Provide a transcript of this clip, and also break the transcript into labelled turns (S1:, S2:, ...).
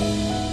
S1: Bye.